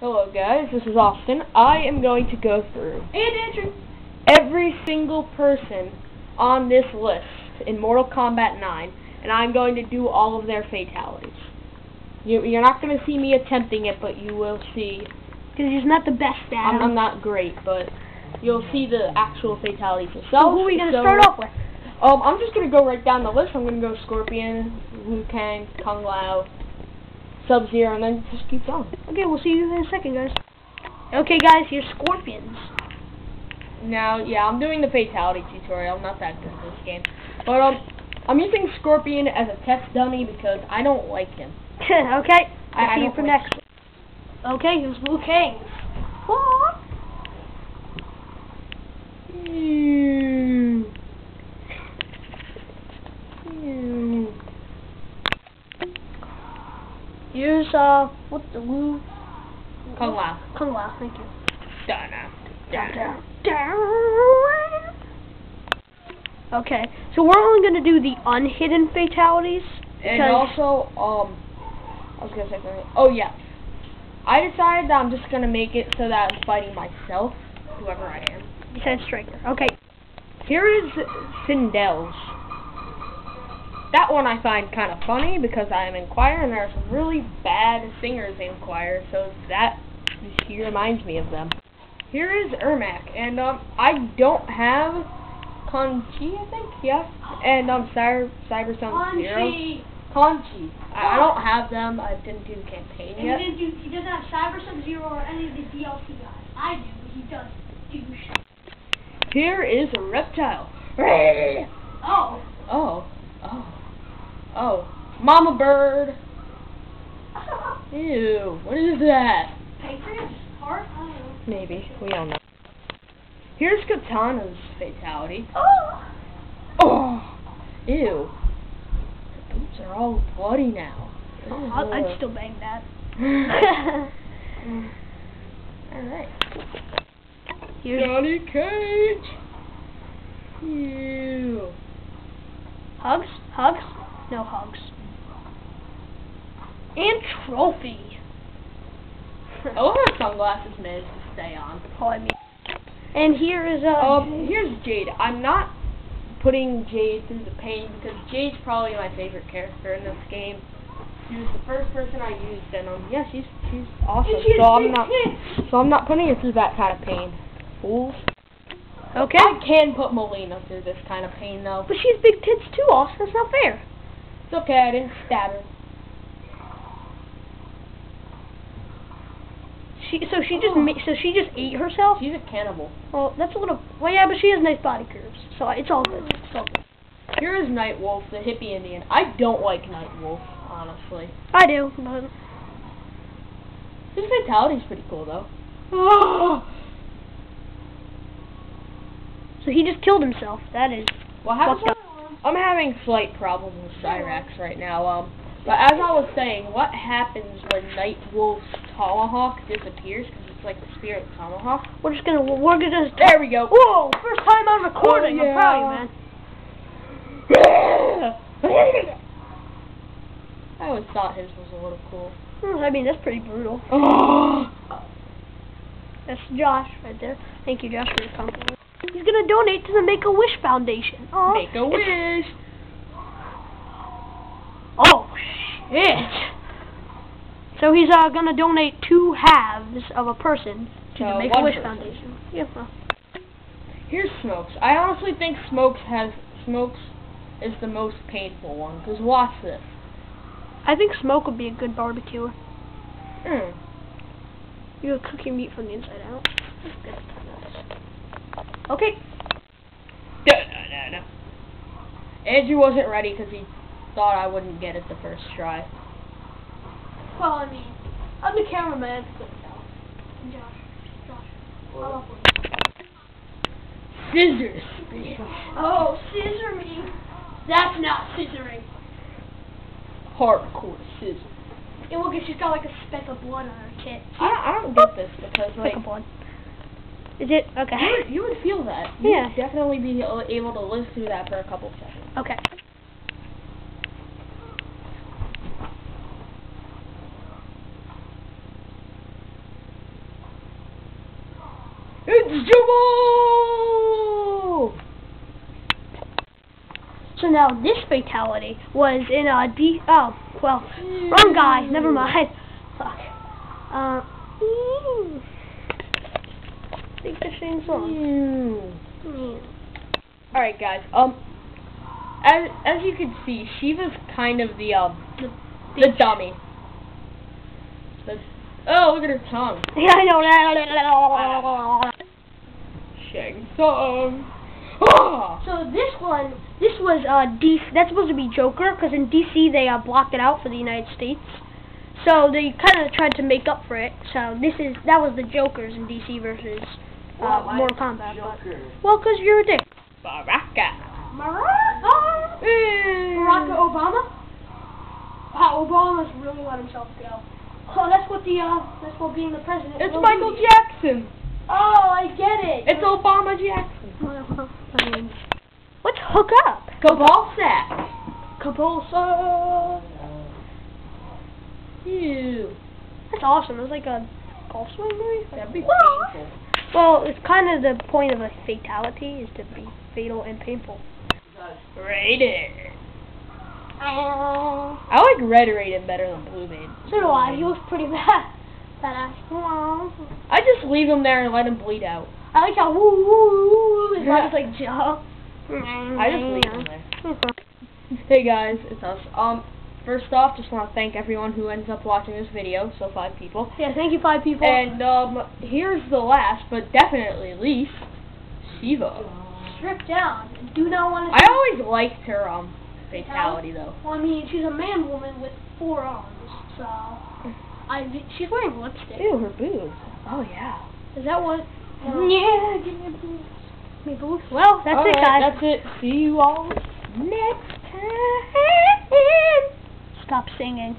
Hello guys, this is Austin. I am going to go through And Andrew. every single person on this list in Mortal Kombat 9, and I'm going to do all of their fatalities. You, you're not going to see me attempting it, but you will see. Because he's not the best at I'm, it. I'm not great, but you'll see the actual fatalities themselves. So who are we going to So, start off with? Um, I'm just going to go right down the list. I'm going to go Scorpion, Liu Kang, Kung Lao, Sub-Zero, and then just keep going. Okay, we'll see you in a second, guys. Okay, guys, here's Scorpions. Now, yeah, I'm doing the fatality tutorial. I'm not that good at this game. But, um, I'm using Scorpion as a test dummy because I don't like him. okay, I- I'll I see you don't for like- next. Okay, here's Liu Kang. Ew. Ew. Here's, uh, what the Liu? Kung Lao. Kung Lao, thank you. Dana. Down, Dana. down, down. Okay, so we're only going to do the unhidden fatalities. And also, um, I was gonna say something. Oh yeah, I decided that I'm just gonna make it so that I'm fighting myself, whoever I am. Besides Stryker. Okay, Here is Sindel's. That one I find kind of funny because I am in choir and there are some really bad singers in choir, so that he reminds me of them. Here is Ermac, and um, I don't have Quan Chi, I think, yeah, and um, Cyber Cyber Sub Zero. Quan Chi. I, I don't have them. I didn't do the campaign And yet. he, didn't do, he doesn't have Cyber Sub Zero or any of the DLC guys. I do, but he does do. Here is a reptile. Oh. Oh, oh, oh, Mama Bird. Ew, what is that? Patriots? Heart? I don't know. Maybe. We don't know. Here's Kitana's fatality. Oh. Oh, ew. The boots are all bloody now. I'd, I'd still bang that. Alright. Here's Johnny Cage. Ew. Hugs? Hugs? No hugs. And Trophy. I love how sunglasses managed to stay on. Oh, I mean. And here is, uh, Um, here's Jade. I'm not putting Jade through the pain because Jade's probably my favorite character in this game. She was the first person I used, and um, yeah, she's she's awesome. She So I'm not so I'm not putting her through that kind of pain. Fools. okay. I can put Mileena through this kind of pain though. But she's big tits too, Austin. That's not fair. It's okay. I didn't stab her. She so she just ma- so she just ate herself. She's a cannibal. Well, that's a little. Well, yeah, but she has nice body curves, so it's all good. It's all good. Here is Night Wolf, the hippie Indian. I don't like Night Wolf, honestly. I do, but His fatality's pretty cool though. Oh. so he just killed himself. That is. Well, how Fucked up. I'm having slight problems with Cyrax right now. Um, but as I was saying, what happens when Night Wolf's tomahawk disappears? Because it's like the spirit tomahawk. We're just gonna. We're gonna. just There we go. Whoa! First time I'm recording. Oh, I'm proud of you, yeah. man. I always thought his was a little cool. Hmm, I mean, that's pretty brutal. Oh. That's Josh right there. Thank you, Josh, for your compliment. Donate to the Make a Wish Foundation. Aw, Make a wish. Oh shit! So he's uh gonna donate two halves of a person to Uh, the Make a Wish person. Foundation. Yeah. Well, Here's Smokes. I honestly think Smokes has Smokes is the most painful one. Cause watch this. I think smoke would be a good barbecue. Mm. You would cook your meat from the inside out. Okay. No, no. Andrew wasn't ready because he thought I wouldn't get it the first try. Well, I mean, I'm the cameraman. Josh. Josh. Scissors. Oh, scissor me. That's not scissoring. Hardcore scissors. And look, she's got like a speck of blood on her tit. I don't, I don't get this because like Pick a blood. Is it okay? you would, you would feel that. You Yeah. would definitely be able to live through that for a couple seconds. Okay. It's Jumbo! So now this fatality was in a D. Oh, well, wrong guy. Never mind. Fuck. Uh, Think the same song. Mm. Alright guys, um as as you can see, Sheeva's kind of the um The, the dummy. The, oh look at her tongue. Yeah, I know. Shang Tsung. Ah! So this one, this was uh DC. That's supposed to be Joker, because in DC they uh, blocked it out for the United States. So they kind of tried to make up for it. So this is that was the Jokers in DC versus uh, Mortal Kombat. But, well, because you're a dick. Baraka. Barack Mm. Obama. Wow, Obama's really let himself go. Oh, that's what the uh, that's what being the president. It's Michael do. Jackson. Oh, I get it. It's Obama Jackson. I mean, let's hook up. Kabal sack. Capulsa. Ew. That's awesome. It's like a golf swing movie. That'd be Well, painful. Well, it's kind of the point of a fatality is to be fatal and painful. Rated. Oh. I like red rated better than blue made. So do I. He was pretty bad. Badass. Wow. I just leave him there and let him bleed out. I like how woo woo woo. His Yeah. body's like jump. I just leave him there. Hey guys, it's us. Um, first off, just want to thank everyone who ends up watching this video. So five people. Yeah, thank you, five people. And um, here's the last, but definitely least, Sheeva. stripped down. Do not want to. I always liked her um fatality though. Well, I mean, she's a man woman with four arms, so I. She's wearing lipstick. Ew, her boobs. Oh yeah. Is that what? Yeah, give me a boob. Me boobs. Well, that's it, guys. That's it. See you all next time. Stop singing.